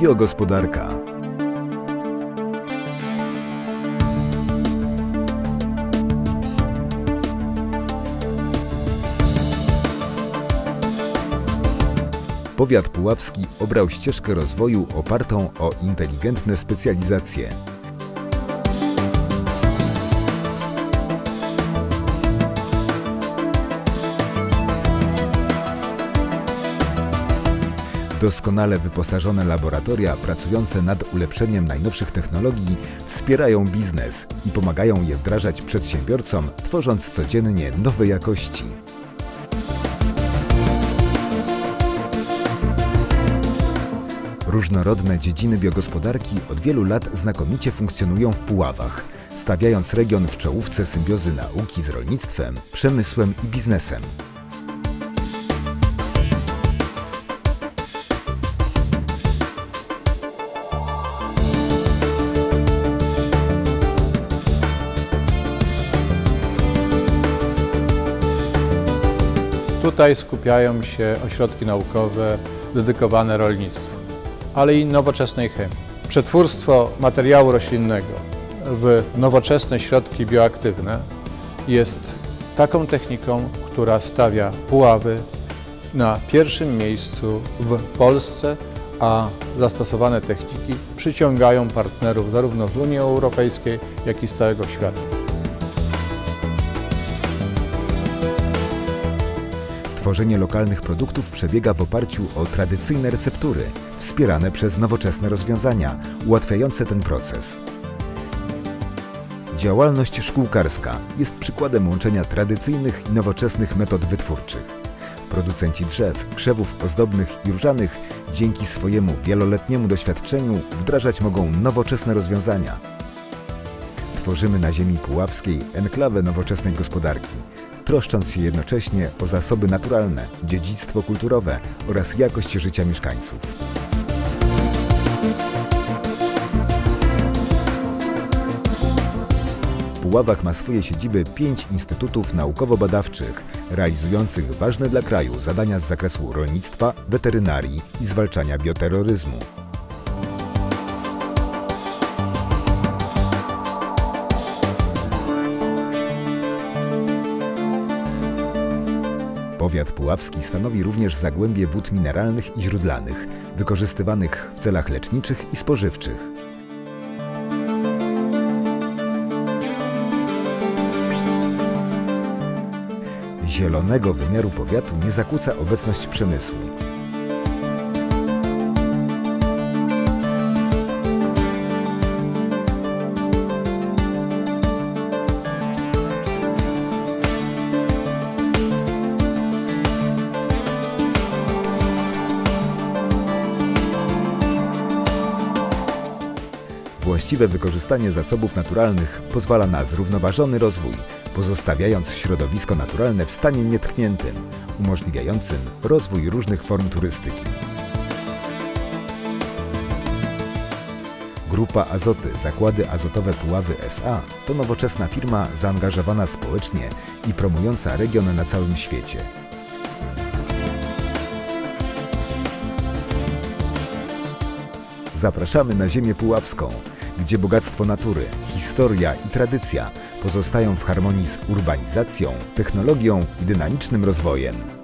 Biogospodarka. Powiat puławski obrał ścieżkę rozwoju opartą o inteligentne specjalizacje. Doskonale wyposażone laboratoria pracujące nad ulepszeniem najnowszych technologii wspierają biznes i pomagają je wdrażać przedsiębiorcom, tworząc codziennie nowe jakości. Różnorodne dziedziny biogospodarki od wielu lat znakomicie funkcjonują w Puławach, stawiając region w czołówce symbiozy nauki z rolnictwem, przemysłem i biznesem. Tutaj skupiają się ośrodki naukowe dedykowane rolnictwu, ale i nowoczesnej chemii. Przetwórstwo materiału roślinnego w nowoczesne środki bioaktywne jest taką techniką, która stawia Puławy na pierwszym miejscu w Polsce, a zastosowane techniki przyciągają partnerów zarówno z Unii Europejskiej, jak i z całego świata. Tworzenie lokalnych produktów przebiega w oparciu o tradycyjne receptury, wspierane przez nowoczesne rozwiązania, ułatwiające ten proces. Działalność szkółkarska jest przykładem łączenia tradycyjnych i nowoczesnych metod wytwórczych. Producenci drzew, krzewów ozdobnych i różanych dzięki swojemu wieloletniemu doświadczeniu wdrażać mogą nowoczesne rozwiązania. Tworzymy na ziemi puławskiej enklawę nowoczesnej gospodarki, troszcząc się jednocześnie o zasoby naturalne, dziedzictwo kulturowe oraz jakość życia mieszkańców. W Puławach ma swoje siedziby pięć instytutów naukowo-badawczych, realizujących ważne dla kraju zadania z zakresu rolnictwa, weterynarii i zwalczania bioterroryzmu. Powiat puławski stanowi również zagłębie wód mineralnych i źródlanych, wykorzystywanych w celach leczniczych i spożywczych. Zielonego wymiaru powiatu nie zakłóca obecność przemysłu. Właściwe wykorzystanie zasobów naturalnych pozwala na zrównoważony rozwój, pozostawiając środowisko naturalne w stanie nietkniętym, umożliwiającym rozwój różnych form turystyki. Grupa Azoty Zakłady Azotowe Puławy SA to nowoczesna firma zaangażowana społecznie i promująca region na całym świecie. Zapraszamy na ziemię puławską, gdzie bogactwo natury, historia i tradycja pozostają w harmonii z urbanizacją, technologią i dynamicznym rozwojem.